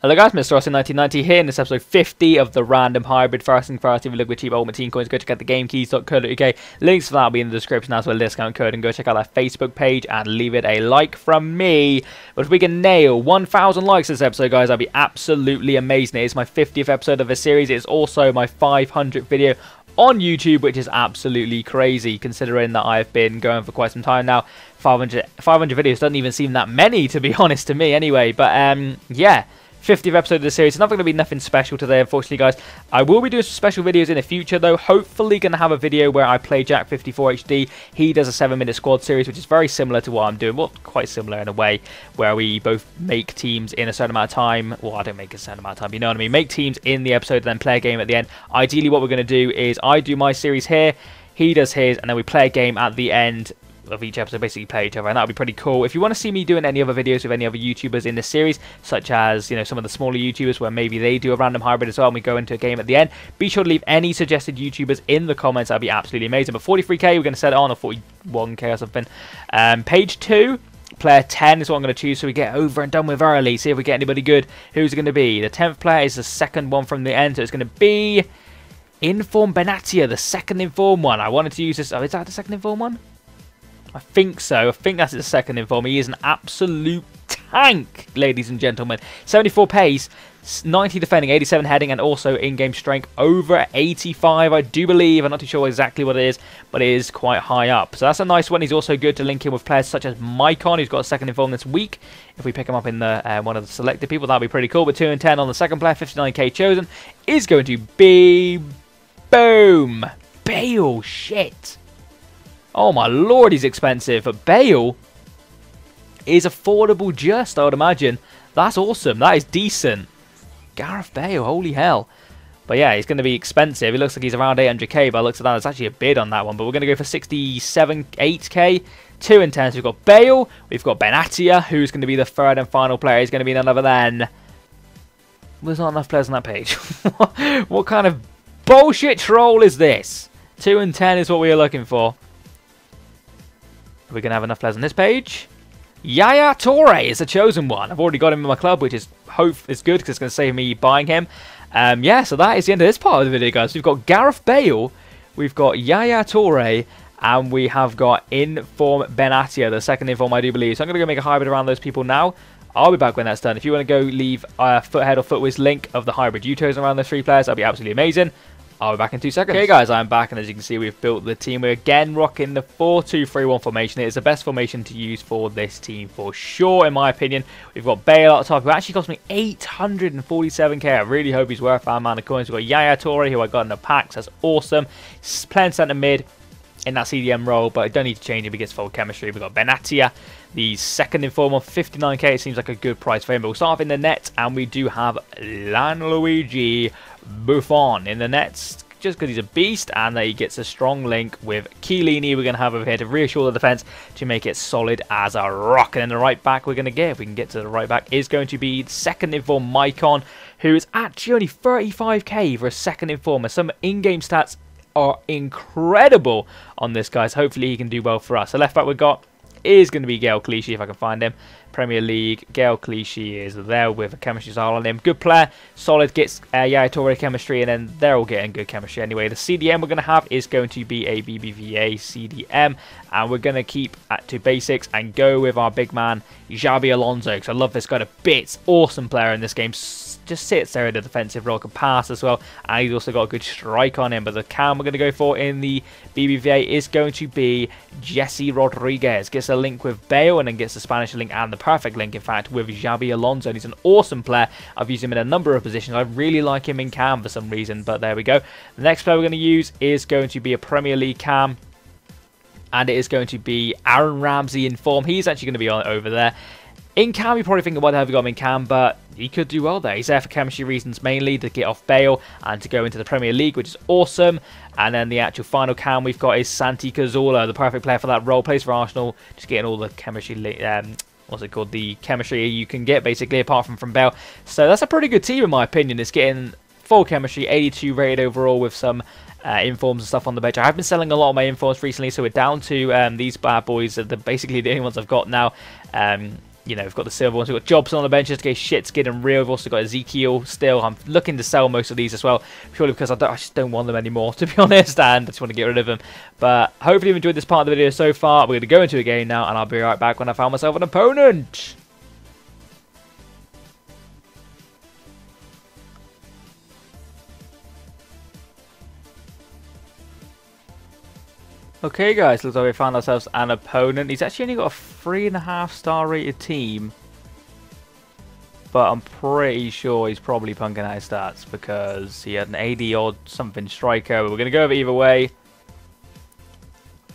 Hello guys, Mr. Rossi 1990 here in this episode 50 of the Random Hybrid First and First. If you look with cheap Ultimate Team Coins, go check out the gamekeys.co.uk. Links for that will be in the description as well as discount code and go check out that Facebook page and leave it a like from me. But if we can nail 1,000 likes this episode guys, that'd be absolutely amazing. It is my 50th episode of the series. It's also my 500th video on YouTube, which is absolutely crazy considering that I've been going for quite some time now. 500, 500 videos doesn't even seem that many to be honest to me anyway. But um, yeah. 50th episode of the series. It's not going to be nothing special today, unfortunately, guys. I will be doing some special videos in the future, though. Hopefully going to have a video where I play Jack 54 HD. He does a 7-minute squad series, which is very similar to what I'm doing. Well, quite similar in a way, where we both make teams in a certain amount of time. Well, I don't make a certain amount of time, you know what I mean? Make teams in the episode, and then play a game at the end. Ideally, what we're going to do is I do my series here, he does his, and then we play a game at the end of each episode basically play each other and that would be pretty cool if you want to see me doing any other videos with any other youtubers in this series such as you know some of the smaller youtubers where maybe they do a random hybrid as well and we go into a game at the end be sure to leave any suggested youtubers in the comments that'd be absolutely amazing but 43k we're going to set it on or 41k or something um, page 2 Player 10 is what I'm going to choose so we get over and done with early. See if we get anybody good. Who's it going to be? The 10th player is the second one from the end, so it's going to be Inform Benatia, the second Inform one. I wanted to use this. Oh, is that the second Inform one? I think so. I think that's his second inform. He is an absolute tank, ladies and gentlemen. 74 pace, 90 defending, 87 heading, and also in-game strength over 85, I do believe. I'm not too sure exactly what it is, but it is quite high up. So that's a nice one. He's also good to link in with players such as Maicon, who's got a second inform this week. If we pick him up in the uh, one of the selected people, that'll be pretty cool. But 2 and 10 on the second player, 59k chosen, is going to be... Boom! Bale, shit! Oh my lord, he's expensive. But Bale is affordable just, I would imagine. That's awesome. That is decent. Gareth Bale, holy hell. But yeah, he's going to be expensive. It looks like he's around 800k, but looks that, it's actually a bid on that one. But we're going to go for 67, 8k. 2 and 10. We've got Bale, we've got Benatia, who's going to be the third and final player. He's going to be none other than... There's not enough players on that page. what kind of bullshit troll is this? 2 and 10 is what we are looking for. Are we going to have enough players on this page? Yaya Toure is the chosen one. I've already got him in my club, which is hope is good because it's going to save me buying him. Um, yeah, so that is the end of this part of the video, guys. We've got Gareth Bale, we've got Yaya Toure, and we have got Inform Benatia, the second Inform, I do believe. So I'm going to go make a hybrid around those people now. I'll be back when that's done. If you want to go leave a Futhead or Futwiz link of the hybrid you chose around those three players, that'd be absolutely amazing. I'll be back in two seconds. Okay guys, I'm back and as you can see we've built the team. We're again rocking the 4-2-3-1 formation. It is the best formation to use for this team for sure in my opinion. We've got Bale at the top who actually cost me 847k. I really hope he's worth that amount of coins. We've got Yaya Toure who I got in the packs. That's awesome. Playing centre mid in that CDM role, but I don't need to change him because full chemistry. We've got Benatia, the second informer, 59k. It seems like a good price for him. But we'll start off in the net, and we do have Gianluigi Buffon in the nets just because he's a beast and that he gets a strong link with Chiellini we're going to have over here to reassure the defence to make it solid as a rock. And then the right back we're going to get, if we can get to the right back, is going to be second inform Maicon, who is actually only 35k for a second informer. Some in-game stats are incredible on this guy, so hopefully he can do well for us. The left back we've got is going to be Gael Clichy if I can find him. Premier League, Gael Clichy is there with a chemistry style on him. Good player, solid, gets uh, Yaya Toure chemistry, and then they're all getting good chemistry anyway. The CDM we're going to have is going to be a BBVA CDM, and we're going to keep at to basics and go with our big man, Xabi Alonso, because I love this guy to bits. Awesome player in this game just sits there in the defensive role, can pass as well, and he's also got a good strike on him. But the cam we're going to go for in the BBVA is going to be Jesé Rodriguez. Gets a link with Bale and then gets the Spanish link and the perfect link, in fact, with Xabi Alonso. And he's an awesome player. I've used him in a number of positions. I really like him in cam for some reason, but there we go. The next player we're going to use is going to be a Premier League cam and it is going to be Aaron Ramsey in form. He's actually going to be on over there. In cam, you probably think, why the hell have you got him in cam? But he could do well there. He's there for chemistry reasons mainly, to get off Bale and to go into the Premier League, which is awesome. And then the actual final cam we've got is Santi Cazorla, the perfect player for that role. Plays for Arsenal, just getting all the chemistry... Um, what's it called? The chemistry you can get, basically, apart from from Bale. So that's a pretty good team, in my opinion. It's getting full chemistry, 82 rated overall with some uh, informs and stuff on the bench. I have been selling a lot of my informs recently, so we're down to um, these bad boys. They're basically the only ones I've got now. Um, you know, we've got the silver ones. We've got Jobson on the bench just in case shit's getting real. We've also got Ezekiel still. I'm looking to sell most of these as well, purely because I, I, just don't want them anymore, to be honest, and I just want to get rid of them. But hopefully you've enjoyed this part of the video so far. We're going to go into a game now, and I'll be right back when I found myself an opponent. Okay guys, looks like we found ourselves an opponent. He's actually only got a three and a half star rated team. But I'm pretty sure he's probably punking out his stats because he had an 80 odd something striker. We're going to go over either way.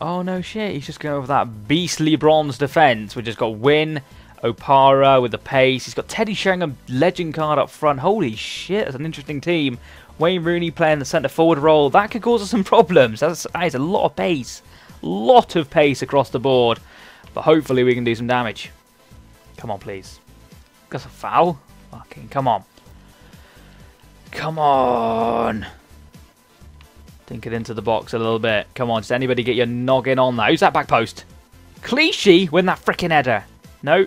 Oh no shit, he's just going over that beastly bronze defense. We just got Win, Opara with the pace. He's got Teddy Sheringham legend card up front. Holy shit, that's an interesting team. Wayne Rooney playing the centre forward role, that could cause us some problems. That's, that is a lot of pace. Lot of pace across the board. But hopefully we can do some damage. Come on, please. Got a foul? Fucking come on. Come on. Dink it into the box a little bit. Come on, does anybody get your noggin on that? Who's that back post? Clichy win that freaking header. No.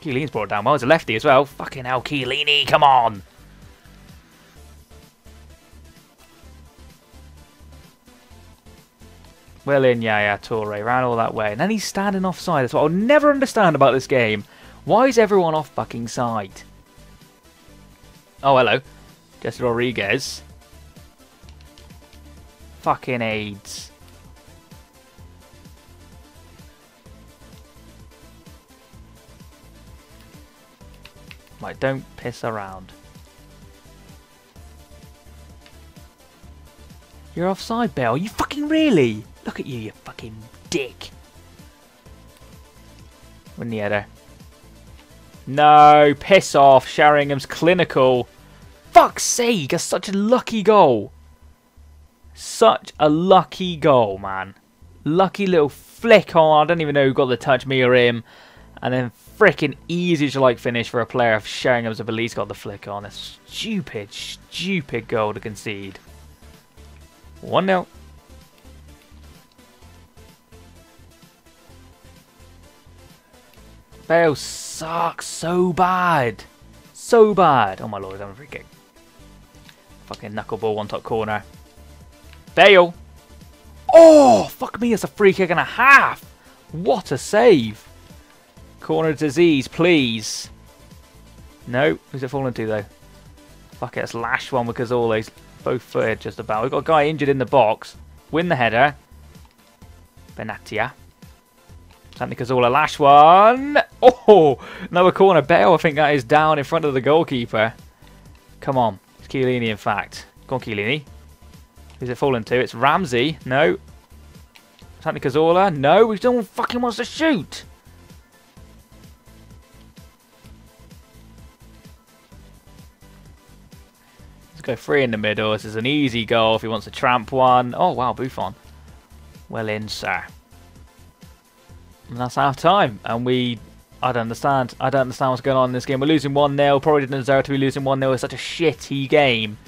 Chiellini's brought it down well. It's a lefty as well. Fucking hell, Chiellini, come on. Well in Yaya Toure, ran all that way. And then he's standing offside. That's what I'll never understand about this game. Why is everyone off fucking side? Oh, hello. Jesé Rodriguez. Fucking AIDS. Right, don't piss around. You're offside, Bale. You fucking really? Look at you, you fucking dick. Win the header. No, piss off. Sheringham's clinical. Fuck's sake, that's such a lucky goal. Such a lucky goal, man. Lucky little flick on. I don't even know who got the touch, me or him. And then freaking easy to like finish for a player of Sheringham's ability got the flick on. A stupid, stupid goal to concede. 1 0. Bale sucks so bad. So bad. Oh my lord, I'm a free kick. Fucking knuckleball one top corner. Bale. Oh, fuck me, it's a free kick and a half. What a save. Corner disease, please. No, who's it falling to though? Fuck it, it's Lash one because all these both footed just about. We've got a guy injured in the box. Win the header. Benatia. Santi Cazorla, Lash one. Oh, another corner. Bale, I think that is down in front of the goalkeeper. Come on. It's Chiellini, in fact. Go on, Chiellini. Who's it falling to? It's Ramsey. No. Santi Cazorla. No, he don't fucking wants to shoot. Let's go free in the middle. This is an easy goal if he wants to tramp one. Oh, wow, Buffon. Well in, sir. And that's half time. And we I don't understand. I don't understand what's going on in this game. We're losing 1-0. Probably didn't deserve to be losing 1-0. It's such a shitty game.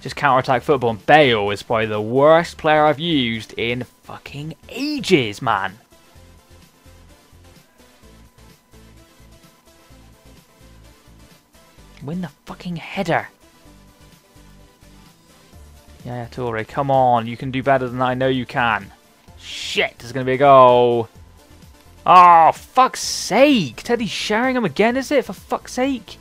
Just counter-attack football. And Bale is probably the worst player I've used in fucking ages, man. Win the fucking header. Yaya Toure, come on. You can do better than I know you can. Shit, there's going to be a goal. Oh, fuck's sake. Teddy Sheringham again, is it? For fuck's sake.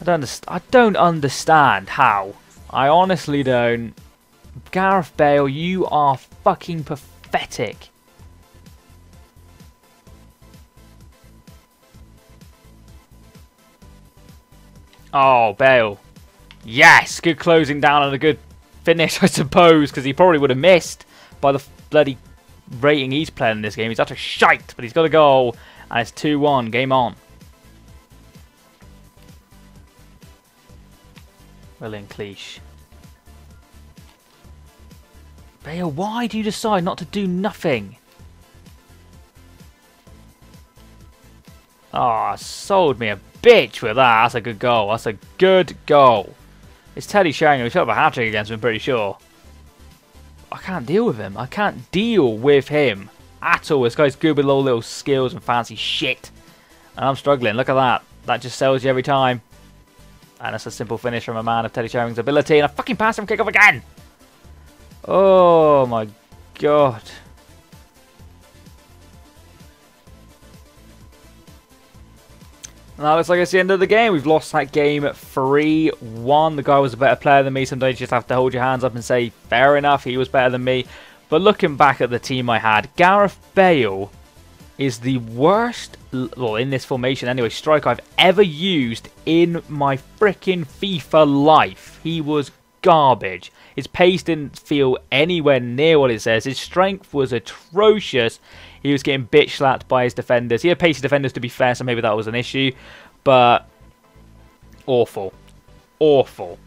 I don't, I don't understand how. I honestly don't. Gareth Bale, you are fucking pathetic. Oh, Bale. Yes, good closing down and a good finish, I suppose, because he probably would have missed by the bloody rating he's playing in this game. He's utter shite, but he's got a goal, and it's 2-1. Game on. William Cleach. Bale, why do you decide not to do nothing? Ah, oh, sold me a bitch with that. That's a good goal. That's a good goal. It's Teddy Sheringham. He shot up a hat trick against him, I'm pretty sure. I can't deal with him. I can't deal with him at all. This guy's good with all little skills and fancy shit. And I'm struggling. Look at that. That just sells you every time. And it's a simple finish from a man of Teddy Sheringham's ability. And a fucking pass him kick off again. Oh my god. Now looks like it's the end of the game. We've lost that game 3-1. The guy was a better player than me. Sometimes you just have to hold your hands up and say, fair enough, he was better than me. But looking back at the team I had, Gareth Bale is the worst, well, in this formation anyway, striker I've ever used in my freaking FIFA life. He was garbage. His pace didn't feel anywhere near what it says. His strength was atrocious. He was getting bitch slapped by his defenders. He had pacey defenders to be fair, so maybe that was an issue. But awful. Awful.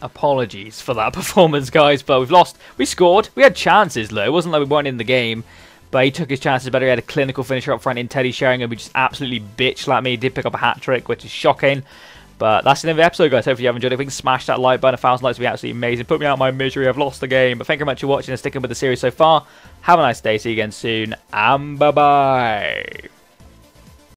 Apologies for that performance, guys, but we've lost. We scored. We had chances, though. It wasn't like we weren't in the game. But he took his chances better. He had a clinical finisher up front in Teddy Sheringham, who just absolutely bitch slapped me. He did pick up a hat trick, which is shocking. But that's the end of the episode, guys. Hopefully you have enjoyed it. If you can smash that like button, a thousand likes would be absolutely amazing. Put me out of my misery. I've lost the game. But thank you very much for watching and sticking with the series so far. Have a nice day. See you again soon. And bye-bye.